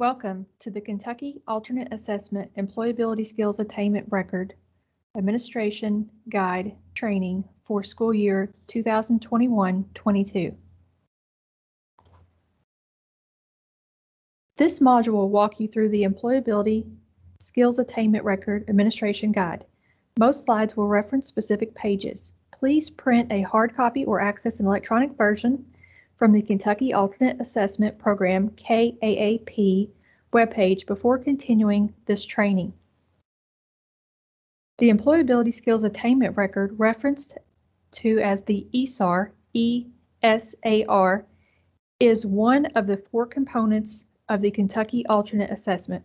Welcome to the Kentucky Alternate Assessment Employability Skills Attainment Record Administration Guide Training for school year 2021-22. This module will walk you through the Employability Skills Attainment Record Administration Guide. Most slides will reference specific pages. Please print a hard copy or access an electronic version from the Kentucky Alternate Assessment Program KAAP webpage before continuing this training. The Employability Skills Attainment Record referenced to as the ESAR, ESAR, is one of the four components of the Kentucky Alternate Assessment.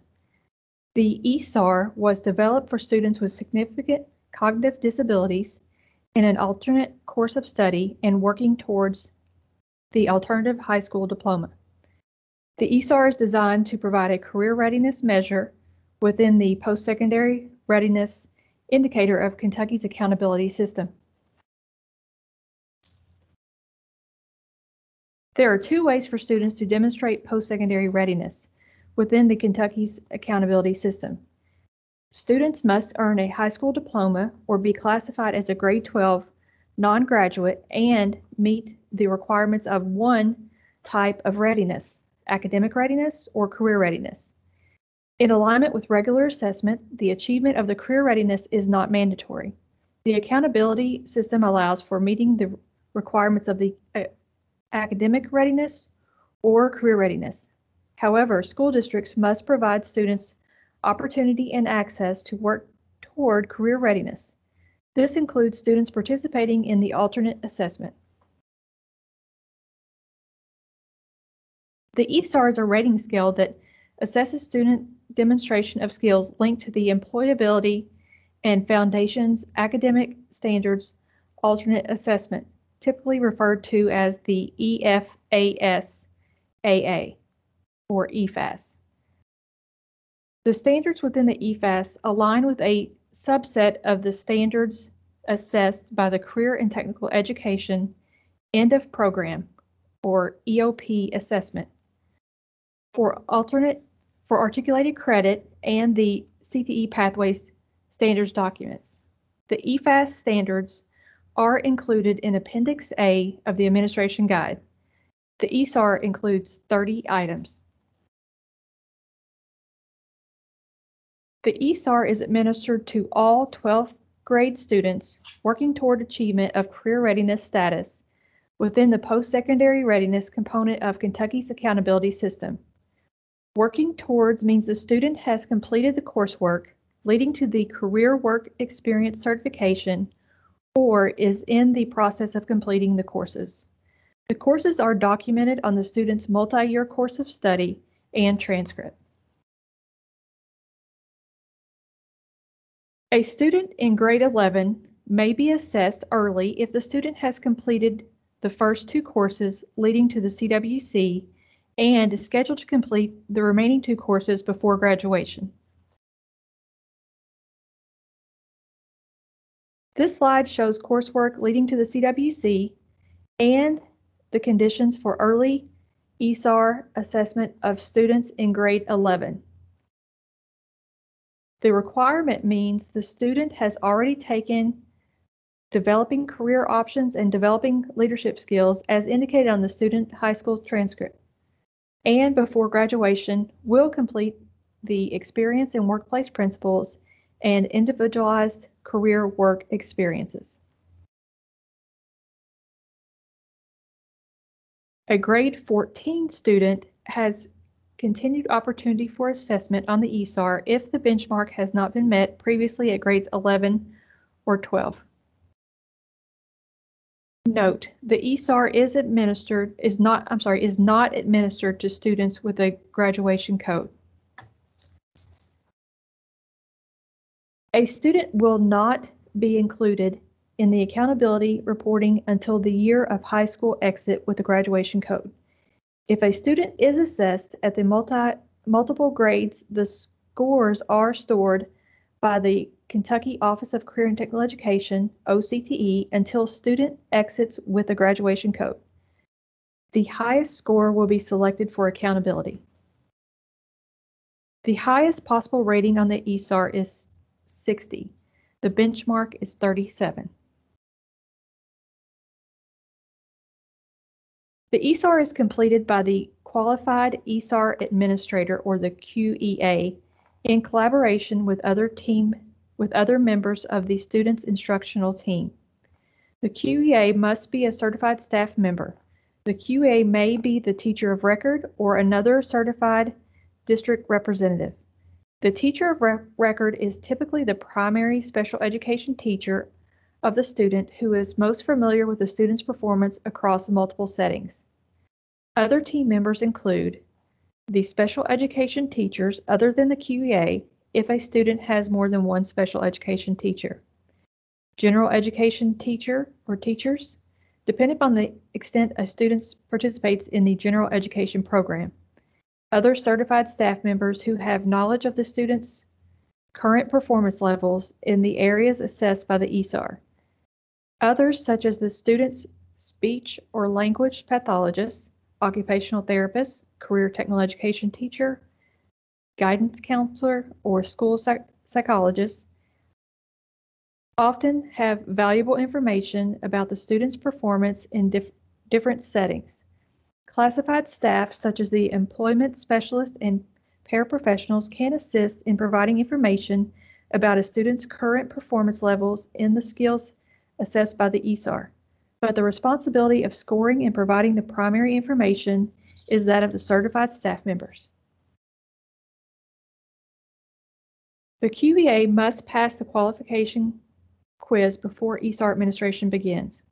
The ESAR was developed for students with significant cognitive disabilities in an alternate course of study and working towards the alternative high school diploma. The ESAR is designed to provide a career readiness measure within the post-secondary readiness indicator of Kentucky's accountability system. There are two ways for students to demonstrate post-secondary readiness within the Kentucky's accountability system. Students must earn a high school diploma or be classified as a grade 12 non-graduate and meet the requirements of one type of readiness, academic readiness or career readiness. In alignment with regular assessment, the achievement of the career readiness is not mandatory. The accountability system allows for meeting the requirements of the uh, academic readiness or career readiness. However, school districts must provide students opportunity and access to work toward career readiness. This includes students participating in the alternate assessment. The ESAR is a rating scale that assesses student demonstration of skills linked to the employability and foundation's academic standards alternate assessment, typically referred to as the EFASAA or EFAS. The standards within the EFAS align with a subset of the standards assessed by the Career and Technical Education End of Program or EOP assessment for alternate for articulated credit and the CTE pathways standards documents. The EFAS standards are included in Appendix A of the administration guide. The ESAR includes 30 items. The ESAR is administered to all 12th grade students working toward achievement of career readiness status within the post-secondary readiness component of Kentucky's accountability system. Working towards means the student has completed the coursework leading to the career work experience certification or is in the process of completing the courses. The courses are documented on the student's multi-year course of study and transcript. A student in grade 11 may be assessed early if the student has completed the first two courses leading to the CWC and is scheduled to complete the remaining two courses before graduation. This slide shows coursework leading to the CWC and the conditions for early ESAR assessment of students in grade 11. The requirement means the student has already taken developing career options and developing leadership skills as indicated on the student high school transcript. And before graduation, will complete the experience and workplace principles and individualized career work experiences. A grade 14 student has continued opportunity for assessment on the ESAR if the benchmark has not been met previously at grades 11 or 12. Note, the ESAR is administered, is not, I'm sorry, is not administered to students with a graduation code. A student will not be included in the accountability reporting until the year of high school exit with a graduation code. If a student is assessed at the multi, multiple grades, the scores are stored by the Kentucky Office of Career and Technical Education, OCTE, until student exits with a graduation code. The highest score will be selected for accountability. The highest possible rating on the ESAR is 60. The benchmark is 37. The ESAR is completed by the Qualified ESAR Administrator or the QEA in collaboration with other team with other members of the student's instructional team. The QEA must be a certified staff member. The QEA may be the teacher of record or another certified district representative. The teacher of re record is typically the primary special education teacher of the student who is most familiar with the student's performance across multiple settings. Other team members include the special education teachers other than the QEA if a student has more than one special education teacher. General education teacher or teachers, depending on the extent a student participates in the general education program. Other certified staff members who have knowledge of the student's current performance levels in the areas assessed by the ESAR. Others, such as the student's speech or language pathologist, occupational therapist, career technical education teacher, guidance counselor, or school psych psychologist often have valuable information about the student's performance in dif different settings. Classified staff, such as the employment specialist and paraprofessionals, can assist in providing information about a student's current performance levels in the skills assessed by the ESAR. But the responsibility of scoring and providing the primary information is that of the certified staff members. The QEA must pass the qualification quiz before ESAR administration begins.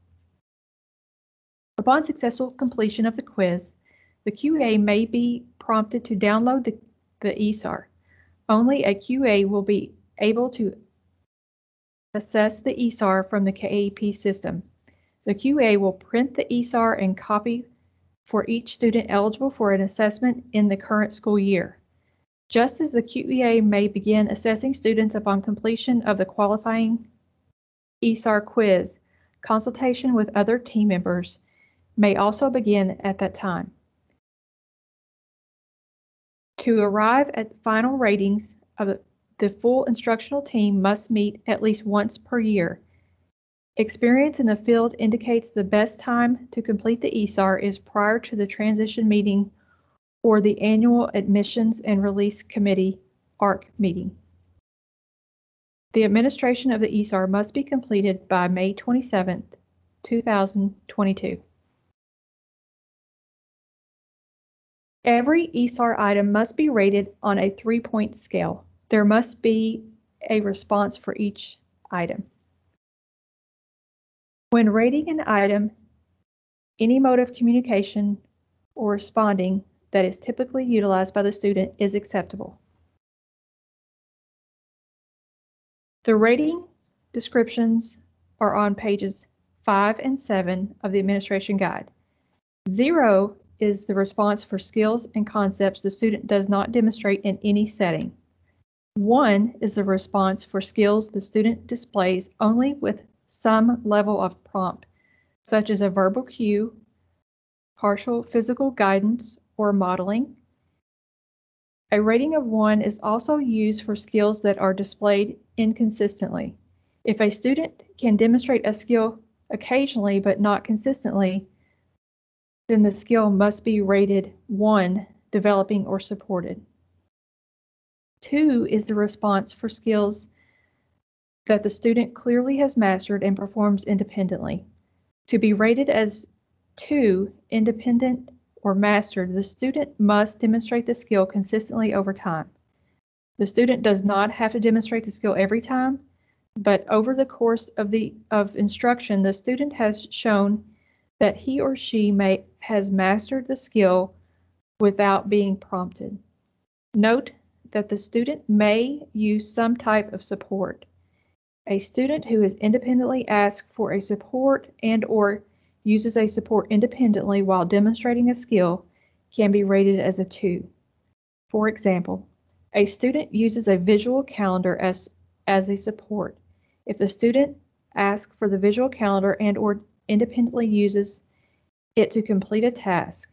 Upon successful completion of the quiz, the QA may be prompted to download the, the ESAR. Only a QA will be able to assess the ESAR from the KAEP system. The QA will print the ESAR and copy for each student eligible for an assessment in the current school year. Just as the QEA may begin assessing students upon completion of the qualifying ESAR quiz, consultation with other team members may also begin at that time. To arrive at final ratings of the, full instructional team must meet at least once per year. Experience in the field indicates the best time to complete the ESAR is prior to the transition meeting or the annual Admissions and Release Committee ARC meeting. The administration of the ESAR must be completed by May 27, 2022. Every ESAR item must be rated on a three-point scale. There must be a response for each item. When rating an item, any mode of communication or responding that is typically utilized by the student is acceptable. The rating descriptions are on pages 5 and 7 of the administration guide. Zero is the response for skills and concepts the student does not demonstrate in any setting. One is the response for skills the student displays only with some level of prompt, such as a verbal cue, partial physical guidance, or modeling. A rating of 1 is also used for skills that are displayed inconsistently. If a student can demonstrate a skill occasionally but not consistently, then the skill must be rated 1, developing or supported. 2 is the response for skills that the student clearly has mastered and performs independently. To be rated as 2, independent or mastered, the student must demonstrate the skill consistently over time. The student does not have to demonstrate the skill every time, but over the course of the of instruction, the student has shown that he or she may has mastered the skill without being prompted. Note that the student may use some type of support. A student who is independently asked for a support and or uses a support independently while demonstrating a skill can be rated as a 2. For example, a student uses a visual calendar as, as a support. If the student asks for the visual calendar and or independently uses it to complete a task,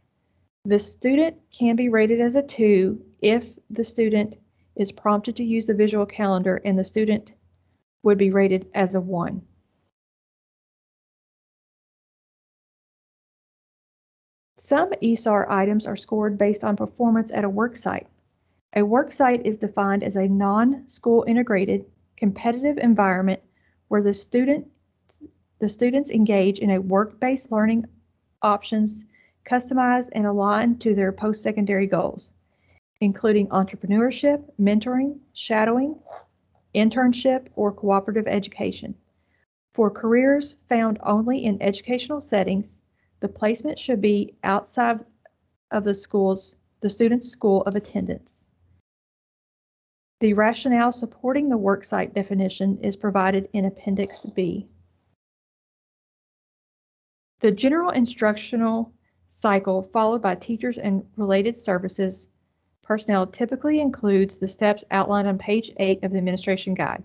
the student can be rated as a 2 if the student is prompted to use the visual calendar and the student would be rated as a 1. Some ESAR items are scored based on performance at a work site. A work site is defined as a non-school integrated, competitive environment where the student the students engage in a work-based learning options customized and aligned to their post-secondary goals, including entrepreneurship, mentoring, shadowing, internship, or cooperative education. For careers found only in educational settings, the placement should be outside of the school's the student's school of attendance. The rationale supporting the worksite definition is provided in Appendix B. The general instructional cycle followed by teachers and related services personnel typically includes the steps outlined on page 8 of the administration guide.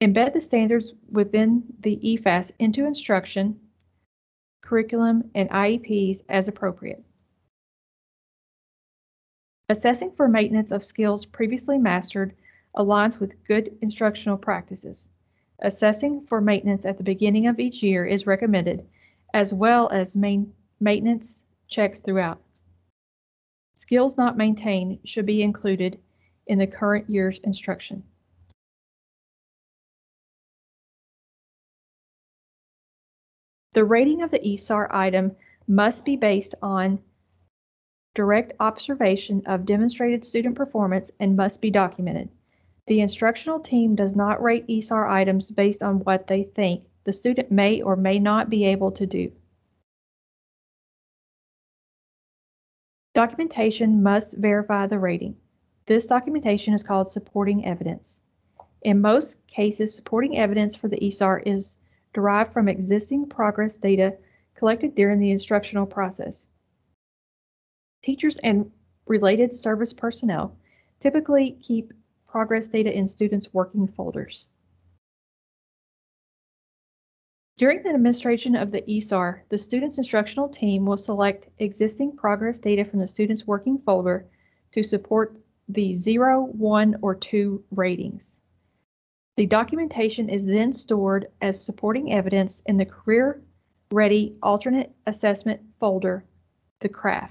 Embed the standards within the EFAS into instruction curriculum, and IEPs as appropriate. Assessing for maintenance of skills previously mastered aligns with good instructional practices. Assessing for maintenance at the beginning of each year is recommended, as well as main maintenance checks throughout. Skills not maintained should be included in the current year's instruction. The rating of the ESAR item must be based on direct observation of demonstrated student performance and must be documented. The instructional team does not rate ESAR items based on what they think the student may or may not be able to do. Documentation must verify the rating. This documentation is called supporting evidence. In most cases, supporting evidence for the ESAR is derived from existing progress data collected during the instructional process. Teachers and related service personnel typically keep progress data in students' working folders. During the administration of the ESAR, the student's instructional team will select existing progress data from the student's working folder to support the 0, 1, or 2 ratings. The documentation is then stored as supporting evidence in the Career Ready Alternate Assessment folder, the CRAF.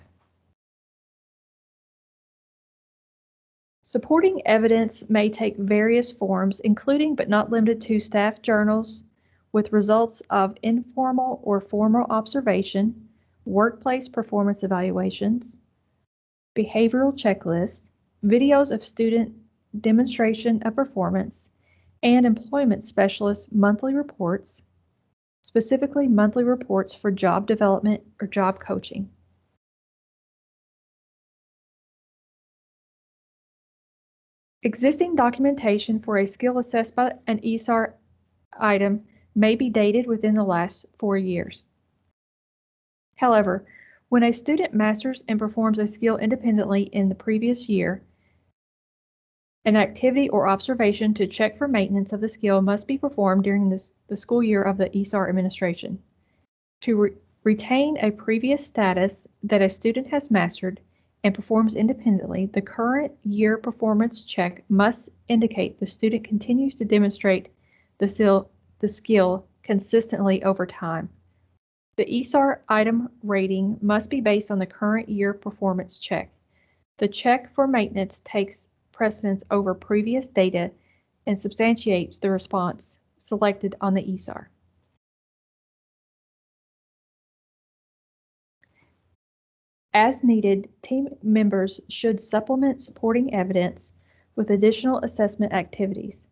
Supporting evidence may take various forms, including but not limited to staff journals with results of informal or formal observation, workplace performance evaluations, behavioral checklists, videos of student demonstration of performance, and employment specialist monthly reports, specifically monthly reports for job development or job coaching. Existing documentation for a skill assessed by an ESAR item may be dated within the last four years. However, when a student masters and performs a skill independently in the previous year, an activity or observation to check for maintenance of the skill must be performed during this, the school year of the ESAR administration. To re retain a previous status that a student has mastered and performs independently, the current year performance check must indicate the student continues to demonstrate the, skill, the skill consistently over time. The ESAR item rating must be based on the current year performance check. The check for maintenance takes precedence over previous data and substantiates the response selected on the ESAR. As needed, team members should supplement supporting evidence with additional assessment activities.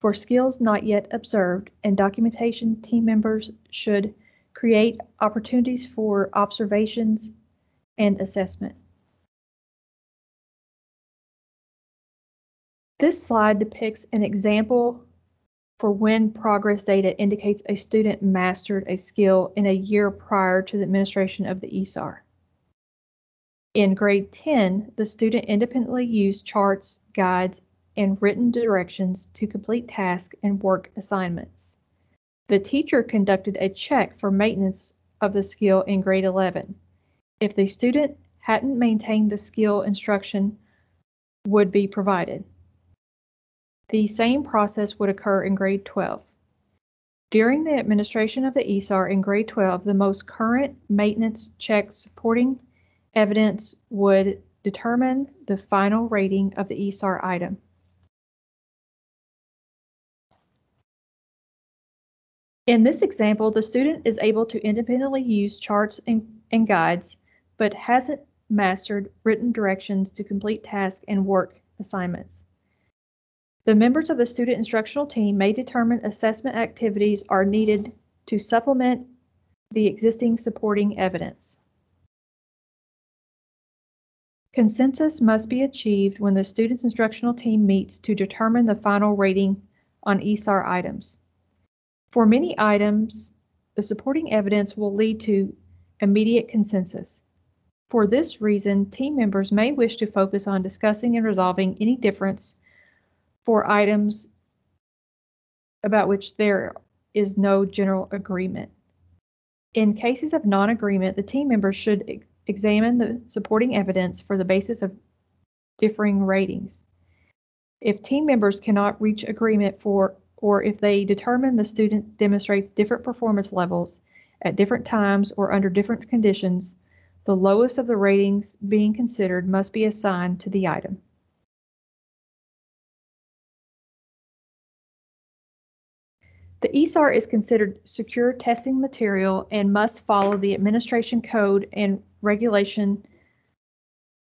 For skills not yet observed and documentation, team members should create opportunities for observations and assessment. This slide depicts an example for when progress data indicates a student mastered a skill in a year prior to the administration of the ESAR. In grade 10, the student independently used charts, guides, and written directions to complete tasks and work assignments. The teacher conducted a check for maintenance of the skill in grade 11. If the student hadn't maintained the skill instruction would be provided. The same process would occur in grade 12. During the administration of the ESAR in grade 12, the most current maintenance check supporting evidence would determine the final rating of the ESAR item. In this example, the student is able to independently use charts and, and guides, but hasn't mastered written directions to complete task and work assignments. The members of the student instructional team may determine assessment activities are needed to supplement the existing supporting evidence. Consensus must be achieved when the student's instructional team meets to determine the final rating on ESAR items. For many items, the supporting evidence will lead to immediate consensus. For this reason, team members may wish to focus on discussing and resolving any difference for items about which there is no general agreement. In cases of non-agreement, the team members should examine the supporting evidence for the basis of differing ratings. If team members cannot reach agreement for or if they determine the student demonstrates different performance levels at different times or under different conditions, the lowest of the ratings being considered must be assigned to the item. The ESAR is considered secure testing material and must follow the administration code and regulation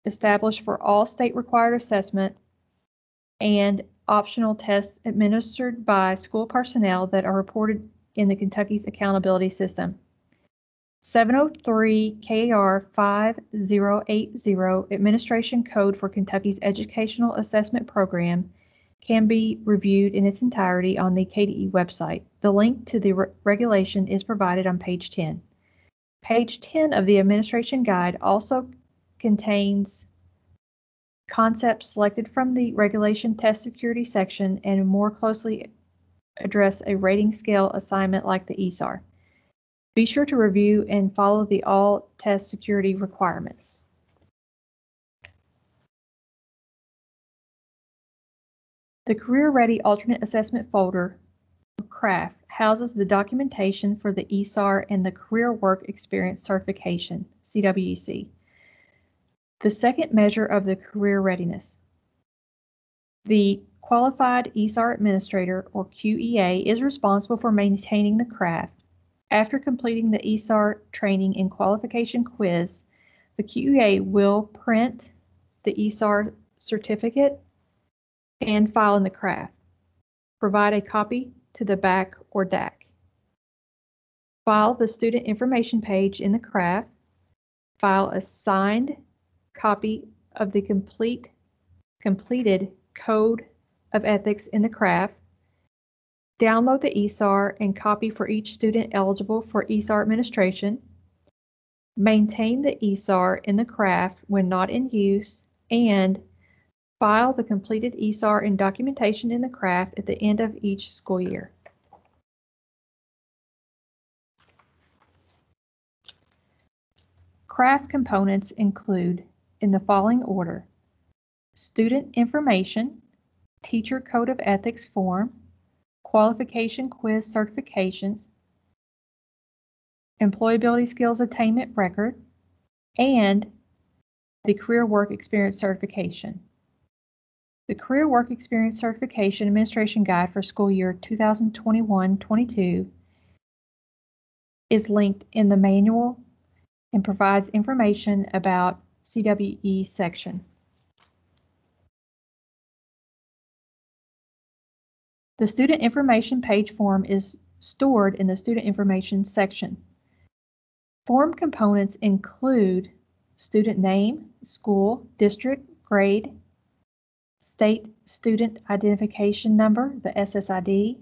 established for all state required assessment and optional tests administered by school personnel that are reported in the Kentucky's accountability system. 703 KR 5080 Administration Code for Kentucky's Educational Assessment Program can be reviewed in its entirety on the KDE website. The link to the re regulation is provided on page 10. Page 10 of the administration guide also contains concepts selected from the regulation test security section and more closely address a rating scale assignment like the ESAR. Be sure to review and follow the all test security requirements. The Career Ready Alternate Assessment folder, CRAFT houses the documentation for the ESAR and the Career Work Experience Certification, CWC the second measure of the career readiness. The Qualified ESAR Administrator, or QEA, is responsible for maintaining the craft. After completing the ESAR training and qualification quiz, the QEA will print the ESAR certificate and file in the craft. Provide a copy to the BAC or DAC. File the student information page in the craft. File a signed copy of the complete completed Code of Ethics in the craft, download the ESAR and copy for each student eligible for ESAR administration, maintain the ESAR in the craft when not in use, and file the completed ESAR and documentation in the craft at the end of each school year. Craft components include in the following order. Student information, teacher code of ethics form, qualification quiz certifications, employability skills attainment record, and the career work experience certification. The Career Work Experience Certification Administration Guide for school year 2021-22 is linked in the manual and provides information about CWE section. The student information page form is stored in the student information section. Form components include student name, school, district, grade, state student identification number, the SSID,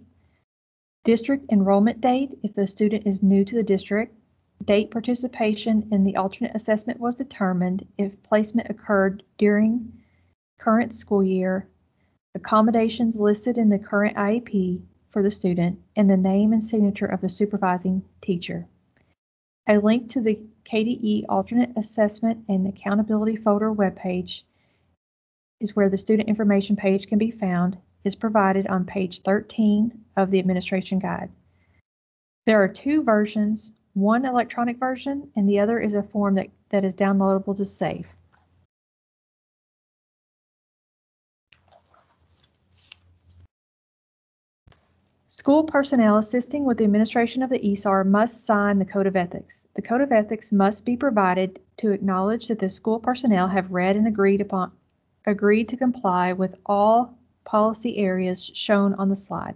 district enrollment date if the student is new to the district, Date participation in the alternate assessment was determined if placement occurred during current school year, accommodations listed in the current IEP for the student, and the name and signature of the supervising teacher. A link to the KDE alternate assessment and accountability folder webpage is where the student information page can be found, is provided on page 13 of the administration guide. There are two versions, one electronic version and the other is a form that, that is downloadable to save. School personnel assisting with the administration of the ESAR must sign the Code of Ethics. The Code of Ethics must be provided to acknowledge that the school personnel have read and agreed upon agreed to comply with all policy areas shown on the slide,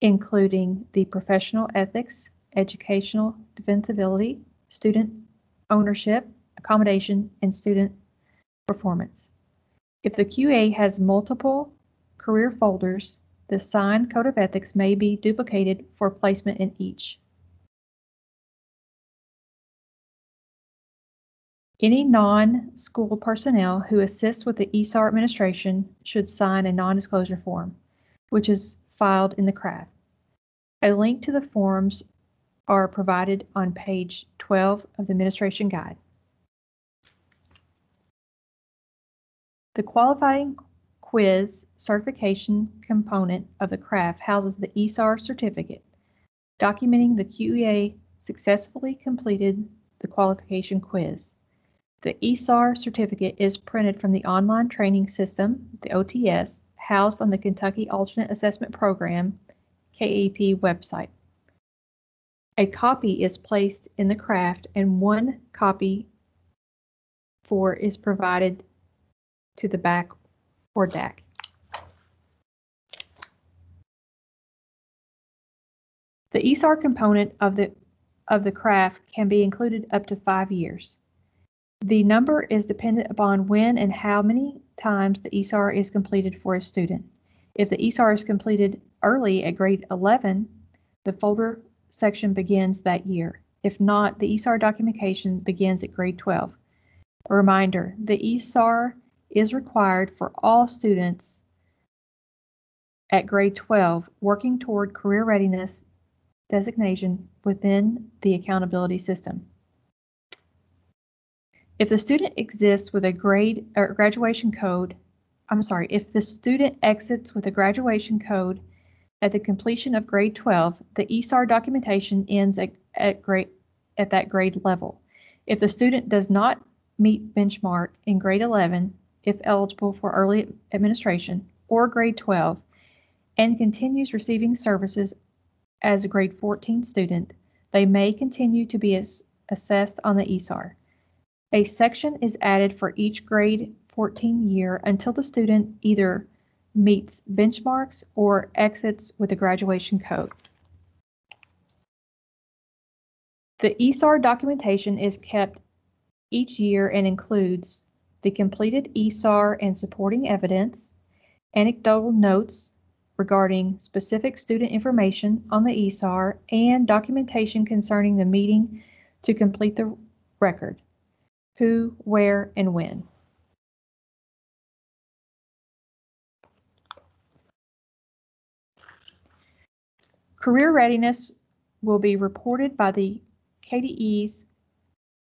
including the professional ethics, educational defensibility, student ownership, accommodation, and student performance. If the QA has multiple career folders, the signed code of ethics may be duplicated for placement in each. Any non-school personnel who assist with the ESAR administration should sign a non-disclosure form, which is filed in the craft. A link to the forms are provided on page 12 of the administration guide. The qualifying quiz certification component of the craft houses the ESAR certificate, documenting the QEA successfully completed the qualification quiz. The ESAR certificate is printed from the online training system, the OTS, housed on the Kentucky Alternate Assessment Program, KAP website. A copy is placed in the craft and one copy for is provided to the BAC or DAC. The ESAR component of the of the craft can be included up to five years. The number is dependent upon when and how many times the ESAR is completed for a student. If the ESAR is completed early at grade 11, the folder section begins that year. If not, the ESAR documentation begins at grade 12. A reminder, the ESAR is required for all students at grade 12 working toward career readiness designation within the accountability system. If the student exists with a grade or graduation code, I'm sorry, if the student exits with a graduation code at the completion of grade 12, the ESAR documentation ends at, at grade at that grade level. If the student does not meet benchmark in grade 11, if eligible for early administration, or grade 12, and continues receiving services as a grade 14 student, they may continue to be assessed on the ESAR. A section is added for each grade 14 year until the student either meets benchmarks or exits with a graduation code. The ESAR documentation is kept each year and includes the completed ESAR and supporting evidence, anecdotal notes regarding specific student information on the ESAR, and documentation concerning the meeting to complete the record who, where, and when. Career readiness will be reported by the KDE's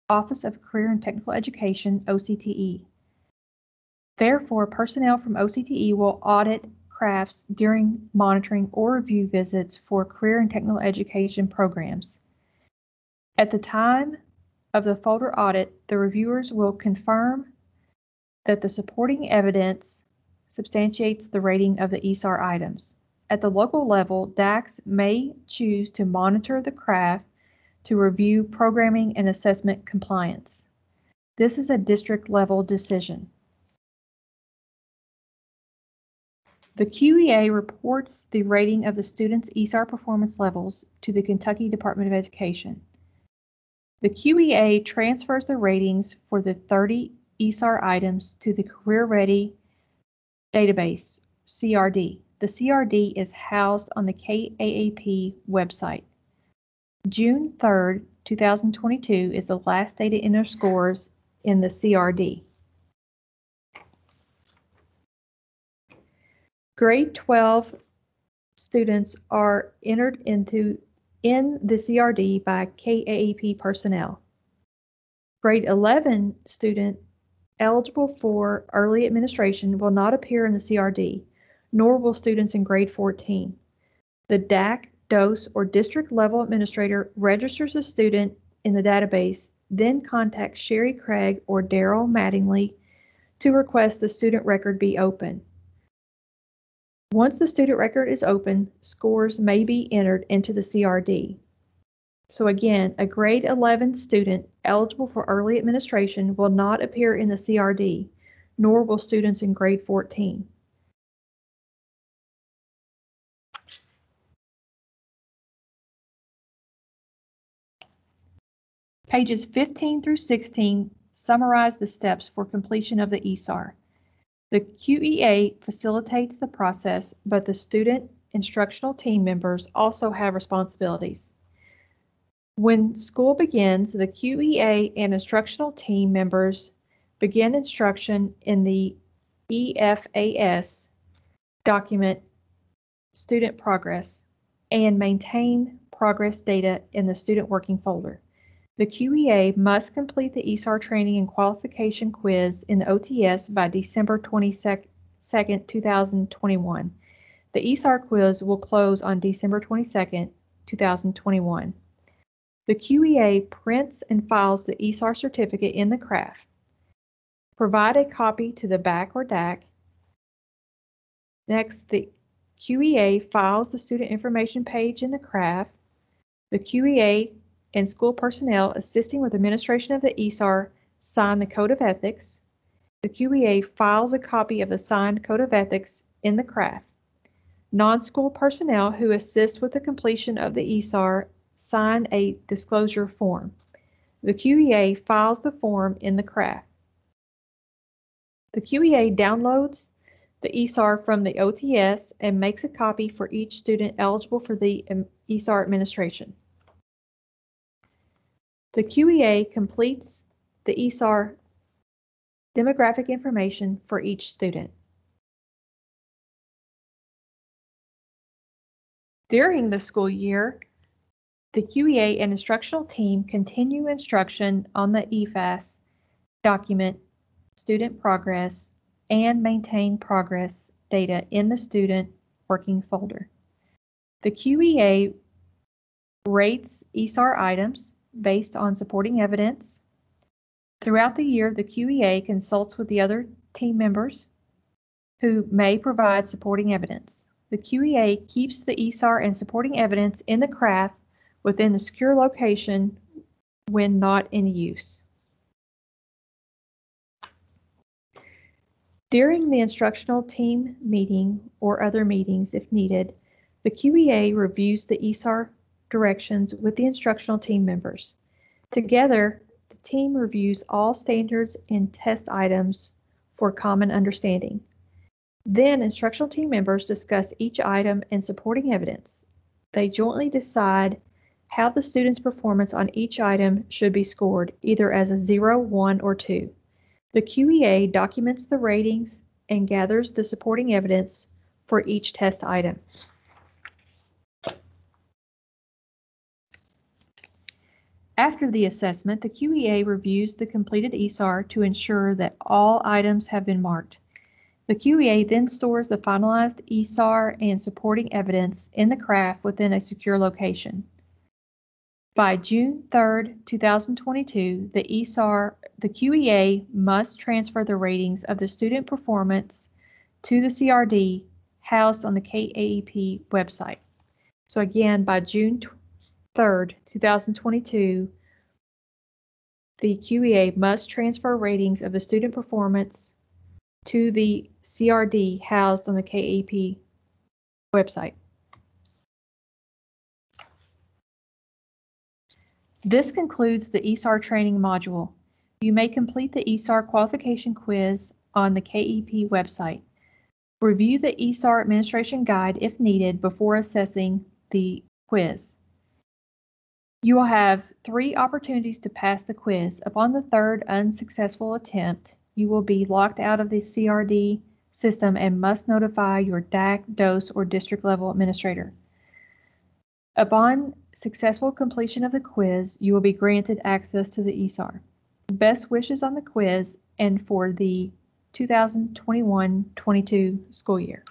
Office of Career and Technical Education, OCTE. Therefore, personnel from OCTE will audit crafts during monitoring or review visits for career and technical education programs. At the time of the folder audit, the reviewers will confirm that the supporting evidence substantiates the rating of the ESAR items. At the local level, DACs may choose to monitor the craft to review programming and assessment compliance. This is a district level decision. The QEA reports the rating of the students' ESAR performance levels to the Kentucky Department of Education. The QEA transfers the ratings for the 30 ESAR items to the Career Ready database, CRD. The CRD is housed on the KAAP website. June 3rd, 2022 is the last day to enter scores in the CRD. Grade 12 students are entered into in the CRD by KAEP personnel. Grade 11 student eligible for early administration will not appear in the CRD, nor will students in grade 14. The DAC, DOS, or district level administrator registers a student in the database, then contacts Sherry Craig or Daryl Mattingly to request the student record be open. Once the student record is open, scores may be entered into the CRD. So again, a grade 11 student eligible for early administration will not appear in the CRD, nor will students in grade 14. Pages 15 through 16 summarize the steps for completion of the ESAR. The QEA facilitates the process, but the student instructional team members also have responsibilities. When school begins, the QEA and instructional team members begin instruction in the EFAS document student progress and maintain progress data in the student working folder. The QEA must complete the ESAR training and qualification quiz in the OTS by December 22nd, 2021. The ESAR quiz will close on December 22nd, 2021. The QEA prints and files the ESAR certificate in the craft. Provide a copy to the BAC or DAC. Next, the QEA files the student information page in the craft. The QEA and school personnel assisting with administration of the ESAR sign the Code of Ethics. The QEA files a copy of the signed Code of Ethics in the craft. Non-school personnel who assist with the completion of the ESAR sign a disclosure form. The QEA files the form in the craft. The QEA downloads the ESAR from the OTS and makes a copy for each student eligible for the ESAR administration. The QEA completes the ESAR demographic information for each student. During the school year, the QEA and instructional team continue instruction on the EFAS document student progress and maintain progress data in the student working folder. The QEA rates ESAR items based on supporting evidence. Throughout the year, the QEA consults with the other team members who may provide supporting evidence. The QEA keeps the ESAR and supporting evidence in the craft within the secure location when not in use. During the instructional team meeting or other meetings if needed, the QEA reviews the ESAR directions with the instructional team members. Together, the team reviews all standards and test items for common understanding. Then instructional team members discuss each item and supporting evidence. They jointly decide how the student's performance on each item should be scored, either as a 0, 1, or 2. The QEA documents the ratings and gathers the supporting evidence for each test item. After the assessment, the QEA reviews the completed ESAR to ensure that all items have been marked. The QEA then stores the finalized ESAR and supporting evidence in the craft within a secure location. By June 3, 2022, the ESAR, the QEA must transfer the ratings of the student performance to the CRD housed on the KAEP website. So again, by June 3, 2022, the QEA must transfer ratings of the student performance to the CRD housed on the KAEP website. This concludes the ESAR training module. You may complete the ESAR qualification quiz on the KEP website. Review the ESAR administration guide if needed before assessing the quiz. You will have three opportunities to pass the quiz. Upon the third unsuccessful attempt, you will be locked out of the CRD system and must notify your DAC, DOS, or district level administrator. Upon successful completion of the quiz, you will be granted access to the ESAR. best wishes on the quiz and for the 2021-22 school year.